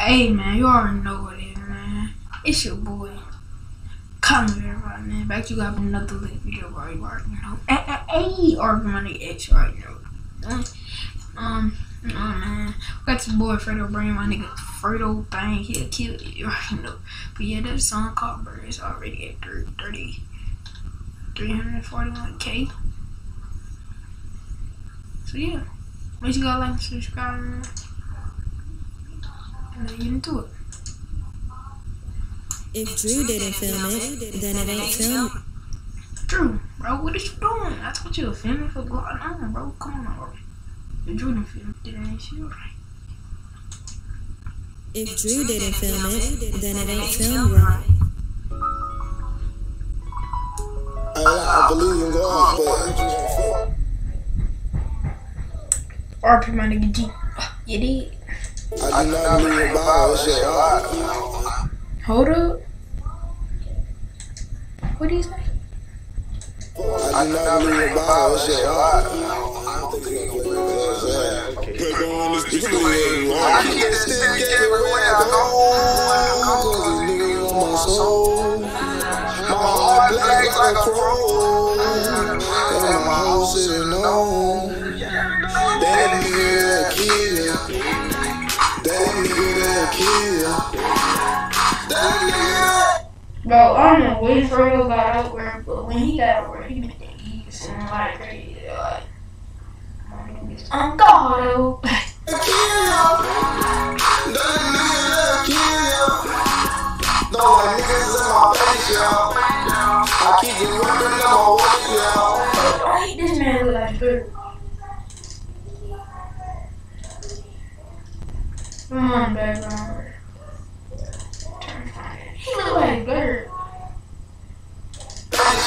Hey man, you already know what it is, man. It's your boy. Comment everybody, man. Back to you got another lit video, bro. You already know. Hey, argument X, right now. Um, oh man. Got this boy Fredo bringing my nigga Fredo bang. He'll kill you already know. But yeah, that song called Bird is already at 30, 341k. So yeah. Make sure you go like and subscribe, man. And then get into it. If Drew didn't film it, then it ain't filmed. Drew, bro, what are you doing? I told you to film it for going on, bro. Come on, bro. If Drew didn't film it, then it ain't shit right. If Drew didn't film it, then it ain't filmed right. I, I believe in God, but RP my nigga G. You did. I do not believe in Bible. It's. Hold up. What do you say? I do not believe in Bible. It's just God. Put on this display. I get stick everywhere I go. Cause this nigga on my soul. My heart black like a crow. Bro, I don't know when Fredo got out there, but when he got out there, he meant to eat something like crazy. I'm God. I. Come on, background. Turn fine. He look like a bird.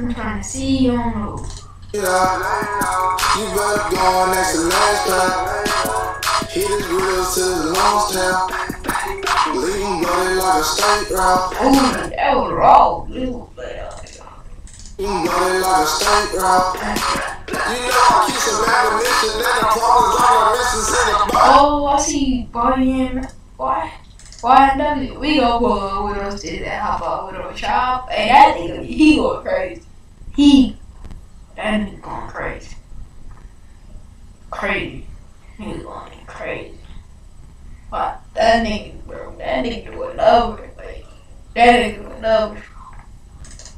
I'm trying to see you on the You better go on next to last time. Hit his grills to the long town. Leave him bloody like a state route. Oh, that was raw. This was bad. Leave him bloody like a state route. You know I keep some ammunition and the problems I'm missing in the bottle. Oh, I see Bobby and why? Why W? We go pull with us to that hop out with a chop. And that nigga, he going crazy. He, that nigga going crazy. Crazy. He going crazy. What? That nigga, bro, that nigga went over. That nigga went over.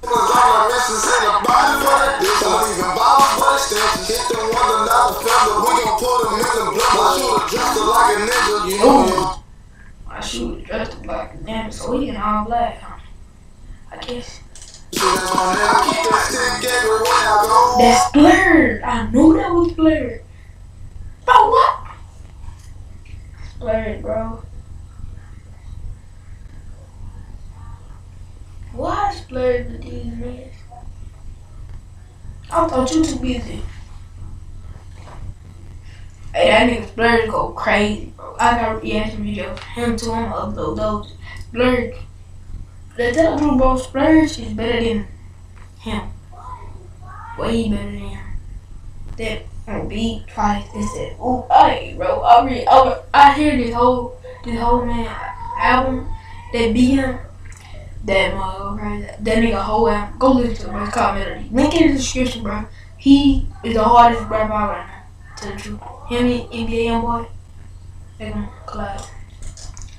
I'm missing in the bottle. This don't even bother for extension. Hit the one to not the fender. We gon' put him in blood. My shooter dressed up like a nigga. You know Ooh. I shoot dressed up like a damn, so he in all black, huh? I guess. That's blurred. I knew that was blurred. Bro, what? Blurred, bro. Why is blurred with these men? I thought you too busy. Hey, that nigga blurred go crazy, bro. I got a reaction video for him too. I'm upload those. Blurred. The tell you, bro, Splurge is better than him. Way better than him. That on beat twice. They said, "Ooh, hey, bro, I read, I, I hear this whole, this whole man album. That beat him. That motherfucker, that nigga whole album. Go listen to it, bro. It's called. Link in the description, bro. He is the hardest rapper right now. To the truth. Him and NBA young boy. They gonna collab.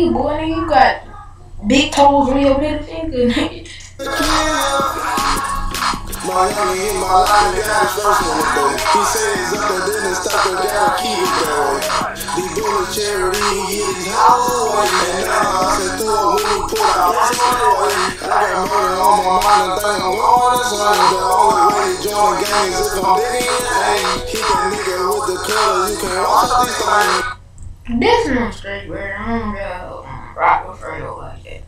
league, boy. Nigga, you got big toes on your middle finger. nigga. Miami in my line, got his first one though. He up there, then it's stuck, but gotta keep it going. The bullet charity, he get his whole way. And now I said through it when pull out his way. I got murder on my mind and think I'm going to something. The only way to join the gang is if I'm digging in aim. Hit that nigga with the you can't watch out these things. This straight where I don't go rock with Fredo like that.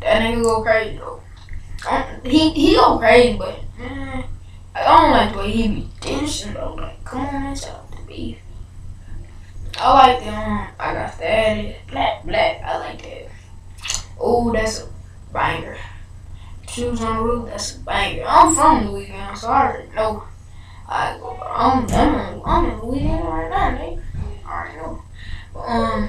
That nigga go crazy though. He he go crazy, but man, I don't like the way he be dancing though. Like, come on, stop the beef. I like the um, I got that black black. I like that. Oh, that's a banger. Shoes on the roof, that's a banger. I'm from Louisiana, so I already know. I go, I'm, I'm, I'm in Louisiana right now, nigga. I already know. Um,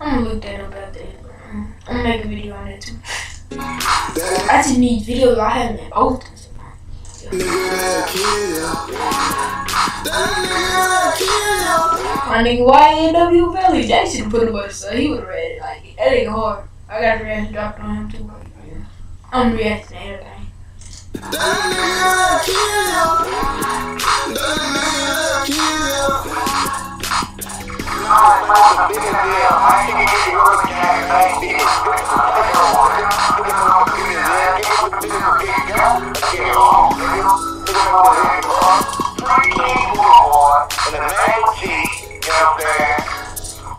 I'm gonna look that up after this. I'm gonna make a video on that too. I just need videos I haven't that. That that ya. My nigga YNW Valley, Jay should put a bunch so he would have read it. Like, that ain't hard. I got a reaction dropped on him too. I'm reacting to everything. That nigga. That.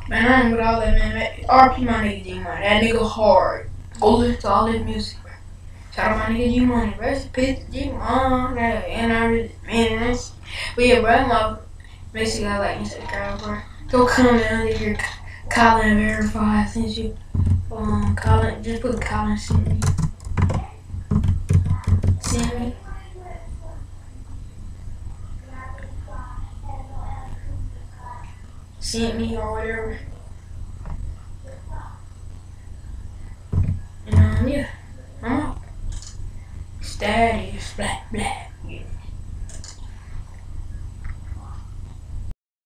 Man, I ain't with all that, man. man. RP my nigga G Money. That nigga hard. Go listen his music. Shout out my nigga G Money. Rest in peace, G Money. And I really, man, that's. But yeah, bro, like, basically, I like Instagram, bro. Go comment under your Colin Verify since you. Um, Colin, just put Colin. Send me. Send me or whatever. And um, yeah, I'm out. Status, black, black.